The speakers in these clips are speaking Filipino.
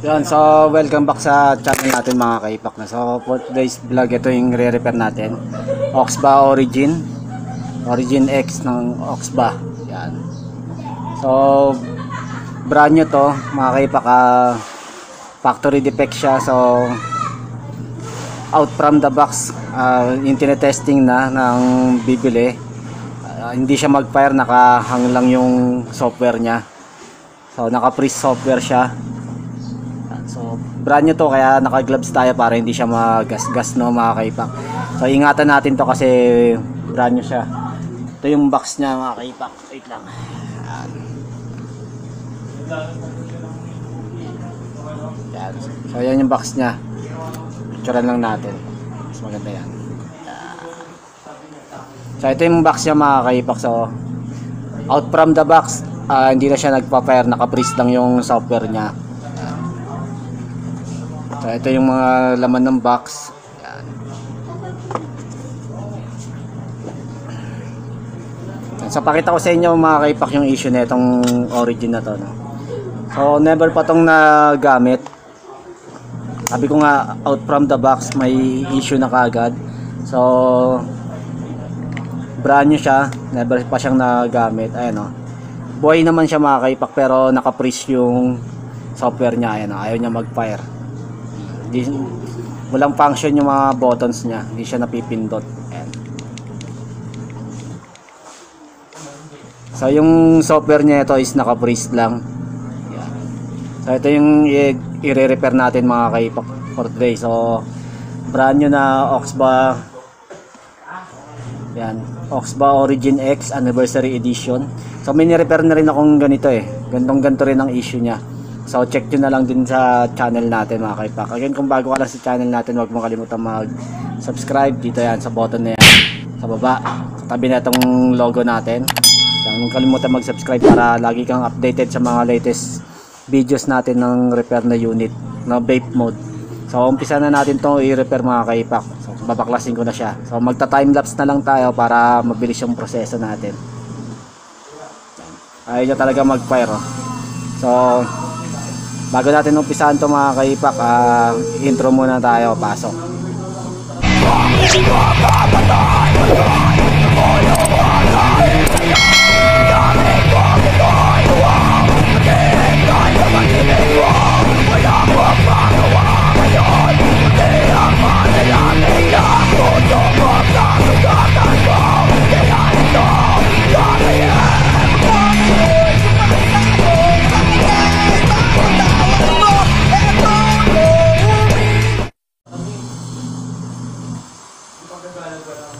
Yan, so welcome back sa channel natin mga kaipak na. So for today's vlog, ito yung re-repair natin. Oxba Origin. Origin X ng Oxba. Yan. So, brand new to, mga kaipak. ah, factory defect siya. So, out from the box, ah, yung tinetesting na ng bibili. Ah, hindi siya mag-fire, nakahang lang yung software niya. So, naka-freeze software siya. So, brand new to kaya naka-gloves tayo para hindi siya magasgas no mga kaipak. So, ingatan natin to kasi brand new siya. Ito yung box niya mga kaipak. Wait lang. Yan. Yan. So, yan yung box niya. Picturean lang natin. Mas maganda yan. Yan. So, ito yung box niya mga kaipak. So, out from the box, ah, hindi na siya nagpa-fire. Naka-freeze lang yung software niya. So, ito yung mga laman ng box. Yan. So, pakita ko sa inyo mga kaipak yung issue na itong origin na to. No? So, never pa tong nagamit. Sabi ko nga, out from the box, may issue na kagad. So, brand new siya. Never pa siyang nagamit. Ayan o. Buhay naman siya mga kaipak pero naka-freeze yung software niya. Ayan o. Ayaw niya mag-fire. Di, walang function yung mga buttons niya. Hindi siya napipindot. Ayan. So yung software niya ito is naka-freeze lang. Ayan. So ito yung i-repair natin mga kaipak for. So brand new na Oxba yan, Oxba Origin X Anniversary Edition. So may ni-repair na rin akong ganito eh. Gantong ganto rin ang issue niya. So check nyo na lang din sa channel natin mga kaipak. Again kung bago ka lang sa channel natin huwag mo kalimutan mag-subscribe dito yan sa button na yan. Sa baba, sa tabi na itong logo natin. Yan, huwag kalimutan mag-subscribe para lagi kang updated sa mga latest videos natin ng repair na unit na vape mode. So umpisa na natin to i-repair mga kaipak. So babaklasin ko na siya. So magta timelapse na lang tayo para mabilis yung proseso natin. Ayaw niya talaga mag-fire. Oh. So bago natin umpisahan to mga kaipak, ah, intro muna tayo. Pasok.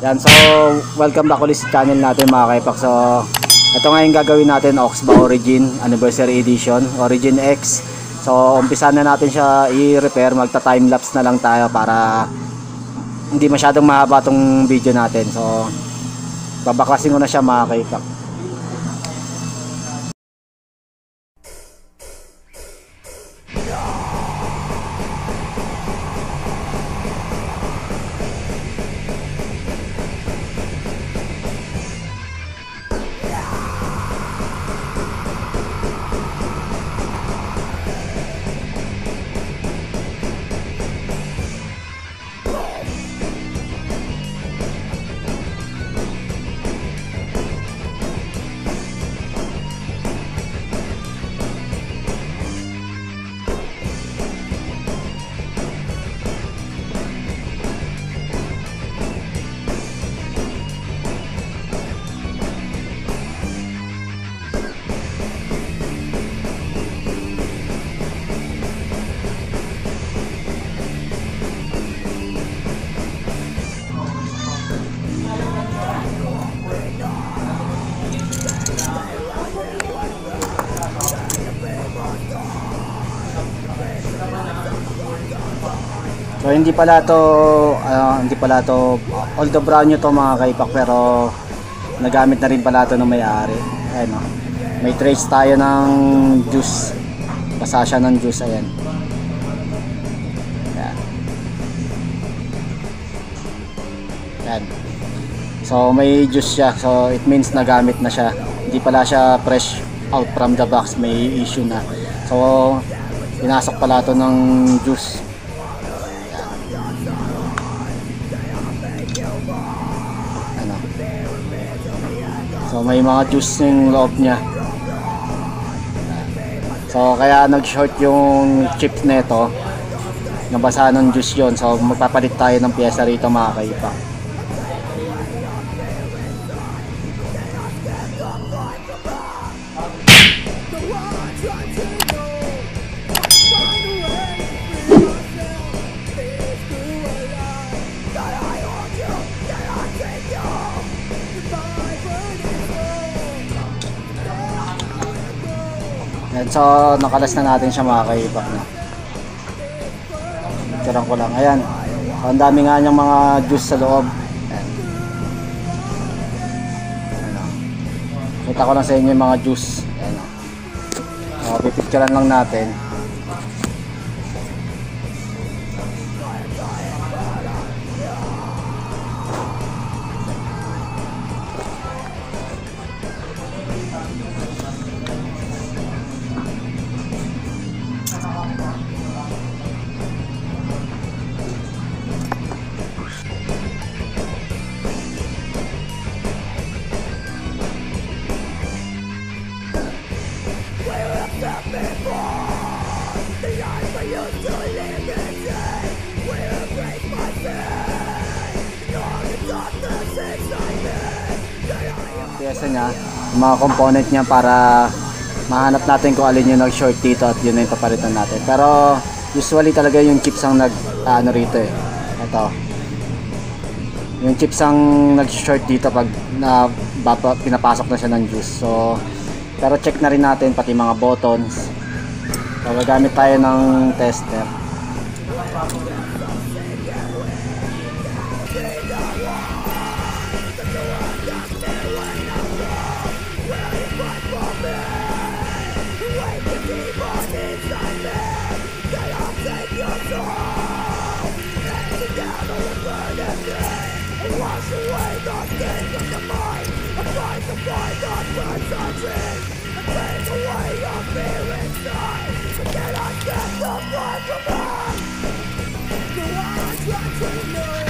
Yan, so welcome back ulit sa channel natin mga kaipak. So ito nga yung gagawin natin, Oxba Origin Anniversary Edition, Origin X. So umpisa na natin siya i-repair, magta timelapse na lang tayo para hindi masyadong mahaba tong video natin. So babaklasin ko na siya mga kaipak. So hindi pala to ano, hindi pala to although brand new to mga kaipak pero nagamit na rin pala to ng may-ari. Ayun oh. May trace tayo ng juice. Basa siya ng juice ayan. Ayan. Yan. So may juice siya. So it means nagamit na siya. Hindi pala siya fresh out from the box. May issue na. So pinasok pala to ng juice. So may mga juice yung loob niya. So kaya nag-short yung chips nito. Nabasa ng juice yon. So magpapalit tayo ng pyesa rito mga kaipa. Yan, so nakalas na natin siya mga kaipak na. Picturean ko lang. Ayan. Ang dami nga niyang mga juice sa loob. Ayan. Ano. Kita ko lang sa inyo yung mga juice. Ayan. So, pipicturean lang natin. Mga component niya para mahanap natin kung alin yung nag-short dito at yun na yung papalitan natin. Pero usually talaga yung chips ang nag ano rito eh. Ito. Yung chips ang nag-short dito pag na bapa, pinapasok na siya ng juice. So pero check na rin natin pati mga buttons. So gagamit tayo ng tester. away the things of the mind And find the void of words I And fade away your fear inside And cannot get the blood from us The words that we know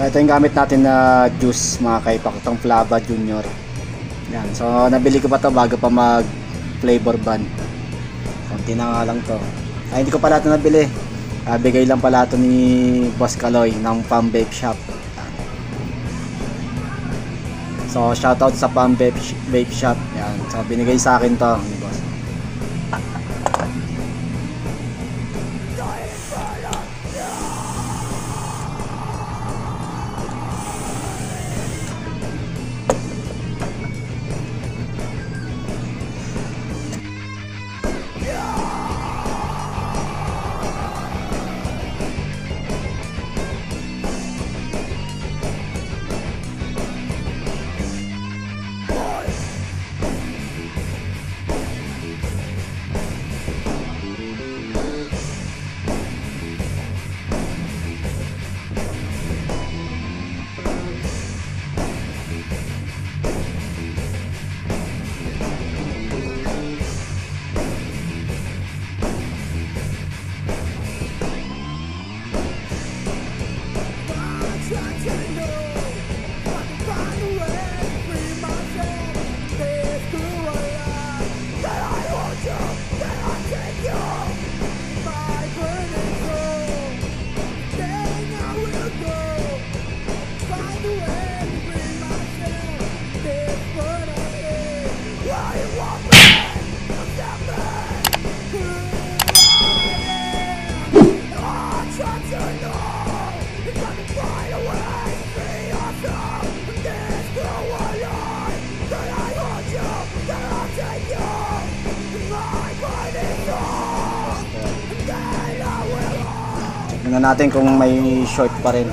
So ito yung gamit natin na juice mga kaipak, itong Flava Junior. Yan. So nabili ko pa to bago pa mag flavor ban. Konti na nga lang to. Ay hindi ko pala ito nabili. Ah, bigay lang pala ito ni Boss Kaloy ng Pam Vape Shop. Yan. So shoutout sa Pam Vape, Vape Shop. Yan. So binigay sa akin to Tingnan natin kung may short pa rin.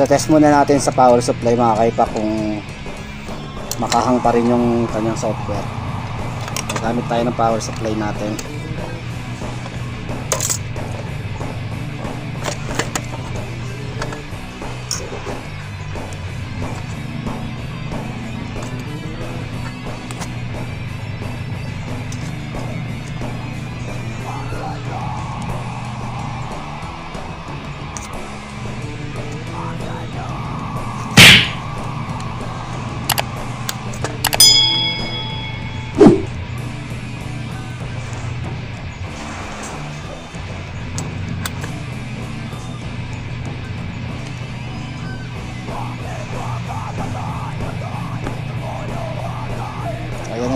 So, test muna natin sa power supply mga kaipa kung makahang pa rin yung kanyang software. So, gamit tayo ng power supply natin.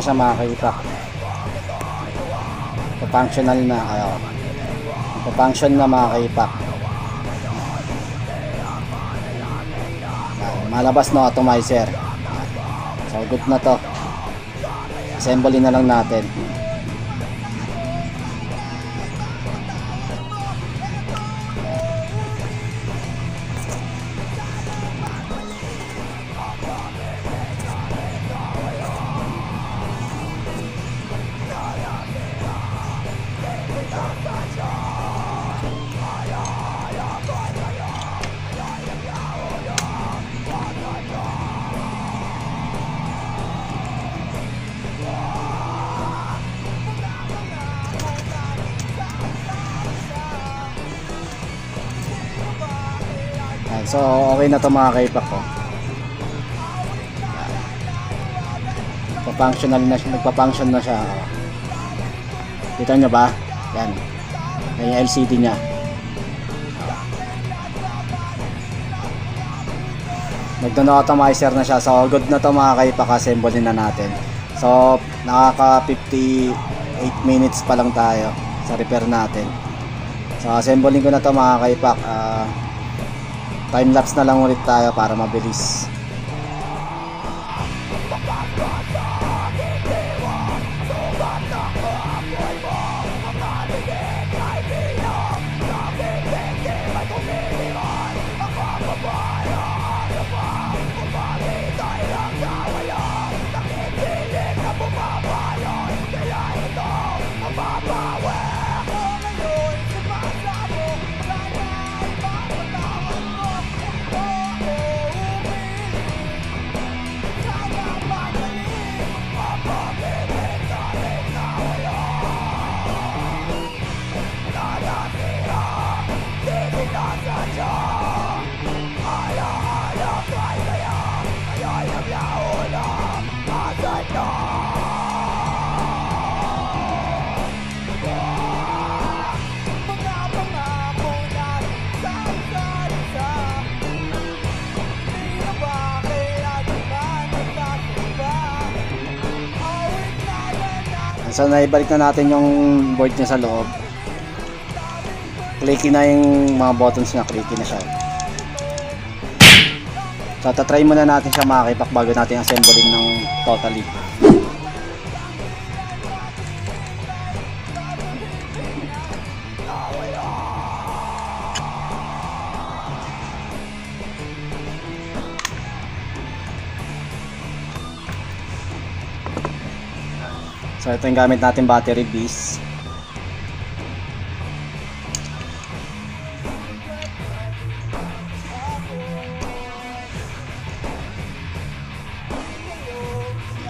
Siya mga kaipa. Pa-functional na. Ayo. Pa-function na. Ayan, Malabas no atomizer. So good na to. Assembly na lang natin. So okay na to mga kaipak ko. Pa-functional na siya, nagpa-function na siya. Kita nyo ba? Yan. Yan yung LCD niya. Nagdono-atomizer na siya. So good na to mga kaipak assemble na natin. So nakaka 58 minutes pa lang tayo sa repair natin. So assembling ko na to mga kaipak. Ah, time lapse na lang ulit tayo para mabilis. So naibalik na natin yung board niya sa loob. Clicky na yung mga buttons niya, clicky na siya. So tatry muna natin siya makakipak bago natin assemblein ng totally. So ito yung gamit natin battery beast.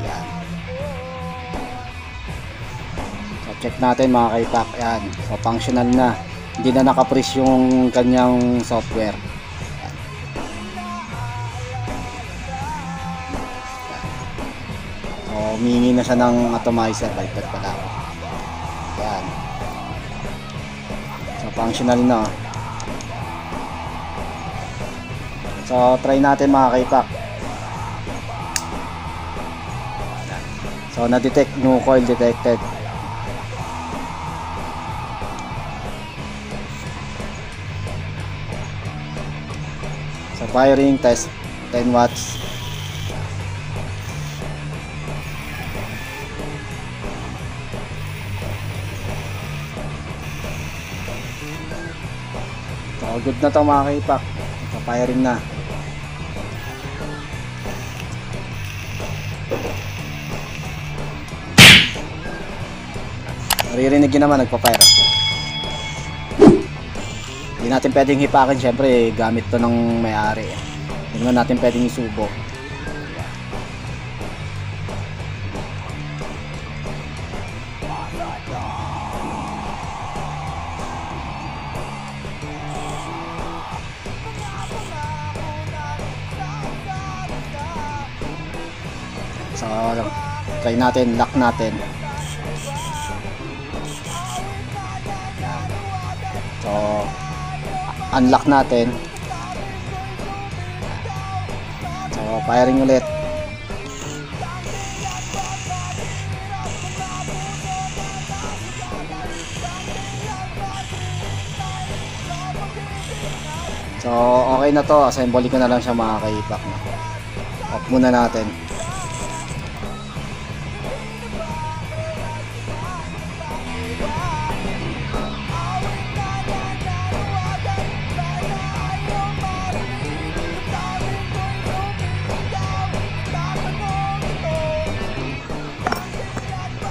Yan. Check natin mga kaipak. Yan. So functional na. Hindi na nakapress yung kanyang software. Humingi na siya ng atomizer. Baliktad pala. Yan. So functional na. So try natin mga kaipak. So na-detect new coil detected. So firing test 10 watts. Good na to mga kaipak. So firing na. Naririnig yun naman, nagpa-fire. Hindi natin pwedeng hipakin, syempre gamit to ng may-ari. Hindi natin pwedeng isubo. Natin, lock natin. So, unlock natin. So, firing ulit. So, okay na to. Assembly ko na lang siya mga kaipak. No? Off muna natin.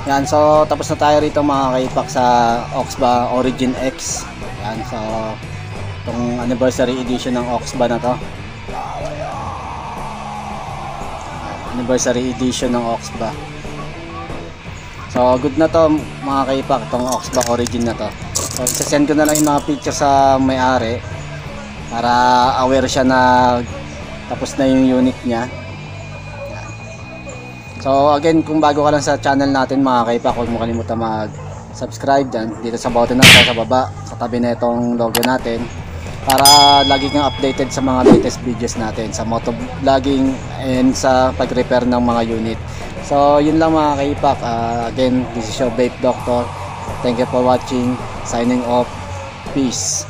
Yan, so tapos na tayo rito mga kaipak sa Oxba Origin X. Yan, so itong anniversary edition ng Oxba na to. Anniversary edition ng Oxba. So good na to mga kaipak itong Oxba Origin na to. So send ko na lang yung mga picture sa may-ari para aware siya na tapos na yung unit niya. So again, kung bago ka lang sa channel natin mga kaipak, huwag mo kalimutan mag-subscribe dyan dito sa button na sa baba, sa tabi na itong logo natin para lagi kang updated sa mga latest videos natin sa motovlogging and sa pag-repair ng mga unit. So yun lang mga kaipak. Uh, again, this is your Vape Doctor. Thank you for watching. Signing off. Peace.